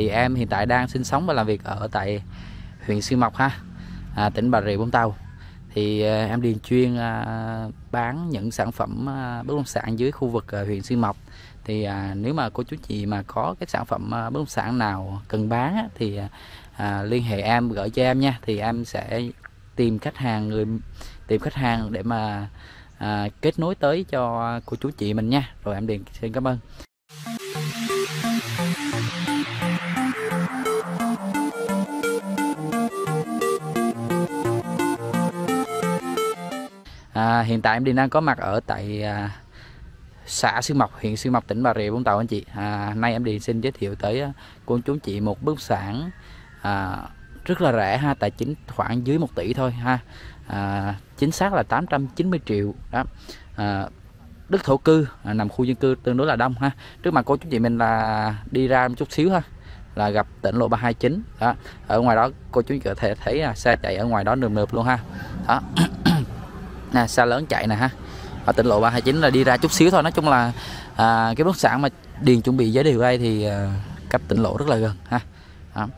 thì em hiện tại đang sinh sống và làm việc ở tại huyện Xuyên Mộc ha à, tỉnh Bà Rịa Vũng Tàu. Thì à, em điền chuyên à, bán những sản phẩm à, bất động sản dưới khu vực à, huyện Xuyên Mộc. Thì à, nếu mà cô chú chị mà có cái sản phẩm à, bất động sản nào cần bán á, thì à, à liên hệ em gửi cho em nha. Thì em sẽ tìm khách hàng người tìm khách hàng để mà à, kết nối tới cho cô chú chị mình nha. Rồi em điền xin cảm ơn. Hiện tại em đi đang có mặt ở tại à, xã Xuyên Mộc, huyện Xuyên Mộc, tỉnh Bà Rịa Vũng Tàu anh chị. À, nay em đi xin giới thiệu tới à, cô chú chị một bất sản à, rất là rẻ ha, tài chính khoảng dưới 1 tỷ thôi ha. À, chính xác là 890 triệu đó. À, đất thổ cư à, nằm khu dân cư tương đối là đông ha. Trước mặt cô chú chị mình là đi ra một chút xíu ha là gặp tỉnh lộ 329 đó. Ở ngoài đó cô chú có thể thấy à, xe chạy ở ngoài đó nườm nượp luôn ha. Đó nè xa lớn chạy nè ha. Ở tỉnh lộ 329 là đi ra chút xíu thôi. Nói chung là à, cái bất sản mà điền chuẩn bị giới điều đây thì à, cách tỉnh lộ rất là gần ha. Đó.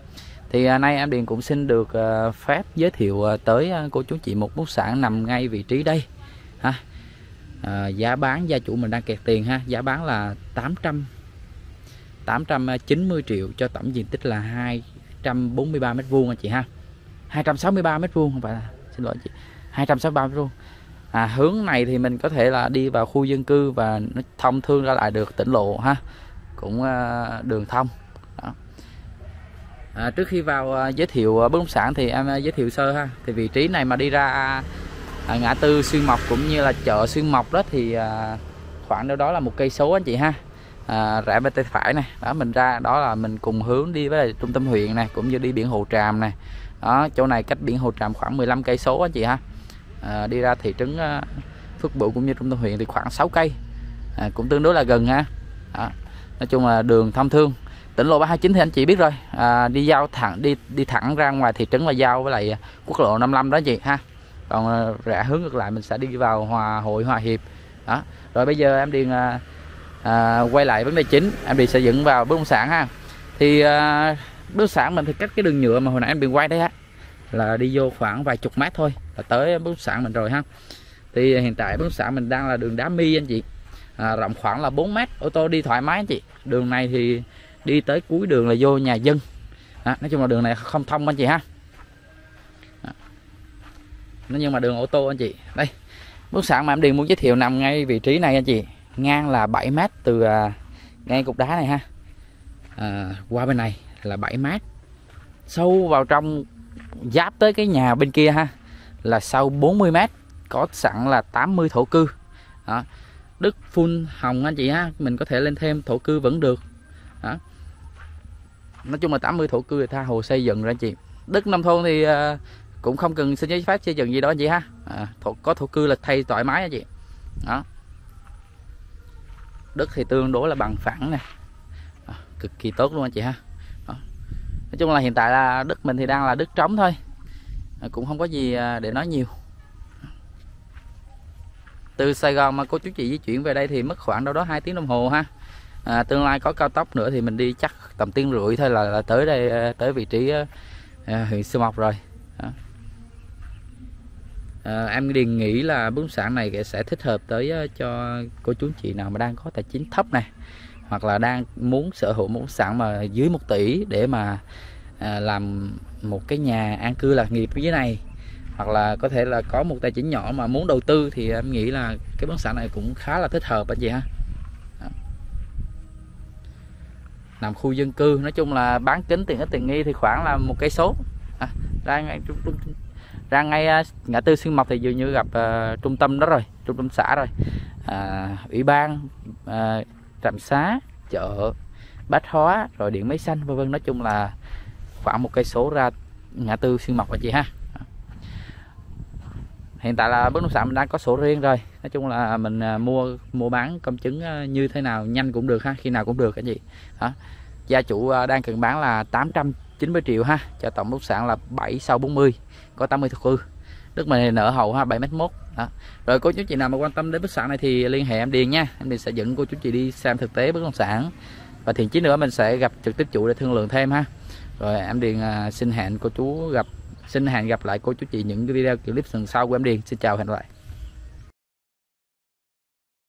thì à, nay em điền cũng xin được à, phép giới thiệu à, tới à, cô chú chị một bất sản nằm ngay vị trí đây ha. À, giá bán gia chủ mình đang kẹt tiền ha. Giá bán là 800 890 triệu cho tổng diện tích là 243 mét vuông anh chị ha. 263 mét vuông không phải là xin lỗi chị. 263 mét vuông à, hướng này thì mình có thể là đi vào khu dân cư và nó thông thương ra lại được tỉnh lộ ha. Cũng à, đường thông. Đó. À, trước khi vào à, giới thiệu à, bất động sản thì em à, giới thiệu sơ ha. Thì vị trí này mà đi ra à, à, ngã tư xuyên mộc cũng như là chợ xuyên mộc đó thì à, khoảng đâu đó là một cây số anh chị ha. À, rẽ bên tay phải này. Đó mình ra đó là mình cùng hướng đi với trung tâm huyện này cũng như đi biển Hồ Tràm này. Đó chỗ này cách biển Hồ Tràm khoảng 15 cây số anh chị ha à, đi ra thị trấn à, Phước Bửu cũng như trung tâm huyện thì khoảng 6 cây. À, cũng tương đối là gần ha. À, nói chung là đường thông thương. Tỉnh lộ 329 thì anh chị biết rồi. À, đi giao thẳng đi đi thẳng ra ngoài thị trấn và giao với lại à, quốc lộ 55 đó chị ha. Còn à, rẽ hướng ngược lại mình sẽ đi vào hòa hội hòa hiệp. Đó. Rồi bây giờ em điền à, à, quay lại vấn đề chính. Em đi xây dựng vào bất động sản ha. Thì à, bất động sản mình thì cách cái đường nhựa mà hồi nãy em điền quay đấy ha là đi vô khoảng vài chục mét thôi là tới bất động sản mình rồi ha. Thì hiện tại bất động sản mình đang là đường đá mi anh chị. À, rộng khoảng là 4 mét ô tô đi thoải mái anh chị. Đường này thì đi tới cuối đường là vô nhà dân. À, nói chung là đường này không thông anh chị ha. À. nhưng mà đường ô tô anh chị. Đây bất sản mà em điền muốn giới thiệu nằm ngay vị trí này anh chị. Ngang là 7 mét từ à, ngay cục đá này ha. À, qua bên này là 7 mét. Sâu vào trong giáp tới cái nhà bên kia ha là sau 40 mét có sẵn là 80 thổ cư. Đó. Đức phun hồng anh chị ha mình có thể lên thêm thổ cư vẫn được. Đó. nói chung là 80 thổ cư thì tha hồ xây dựng ra anh chị. Đức nông thôn thì ờ, cũng không cần xin giấy phép xây dựng gì đó anh chị ha. À, thổ, có thổ cư là thay thoải mái anh chị. Đó. Đất thì tương đối là bằng phẳng nè. À, cực kỳ tốt luôn anh chị ha nói chung là hiện tại là đất mình thì đang là đất trống thôi. À, cũng không có gì à, để nói nhiều. Từ Sài Gòn mà cô chú chị di chuyển về đây thì mất khoảng đâu đó 2 tiếng đồng hồ ha. À, tương lai có cao tốc nữa thì mình đi chắc tầm tiếng rưỡi thôi là, là tới đây à, tới vị trí à, huyện Sư Mộc rồi. À, em điền nghĩ là bất sản này sẽ thích hợp tới cho cô chú chị nào mà đang có tài chính thấp này hoặc là đang muốn sở hữu một bất sản mà dưới 1 tỷ để mà à, làm một cái nhà an cư lạc nghiệp dưới này. Hoặc là có thể là có một tài chính nhỏ mà muốn đầu tư thì em nghĩ là cái bất sản này cũng khá là thích hợp anh chị ha. Nằm khu dân cư nói chung là bán kính tiện ích tiền nghi thì khoảng là một cây số. À, ra ngay ra ngay à, ngã tư xuyên mộc thì dường như gặp uh, trung tâm đó rồi trung tâm xã rồi. Uh, ủy ban uh, trạm xá, chợ bách hóa, rồi điện máy xanh, vân vân. Nói chung là khoảng một cây số ra ngã tư xuyên mộc anh chị ha. Hiện tại là bất động sản mình đang có sổ riêng rồi. Nói chung là mình à, mua mua bán công chứng à, như thế nào nhanh cũng được ha, khi nào cũng được anh chị? Đó. Gia chủ à, đang cần bán là 890 triệu ha, cho tổng bất động sản là 7 sau 40 có 80 thực hư đất mình nợ hậu ha 7 m mốt. Đó. rồi cô chú chị nào mà quan tâm đến bất sản này thì liên hệ em Điền nha. Em Điền sẽ dẫn cô chú chị đi xem thực tế bất động sản. Và thiện chí nữa, mình sẽ gặp trực tiếp chủ để thương lượng thêm ha. Rồi em Điền à, xin hẹn cô chú gặp, xin hẹn gặp lại cô chú chị những video clip lần sau của em Điền. Xin chào hẹn gặp lại.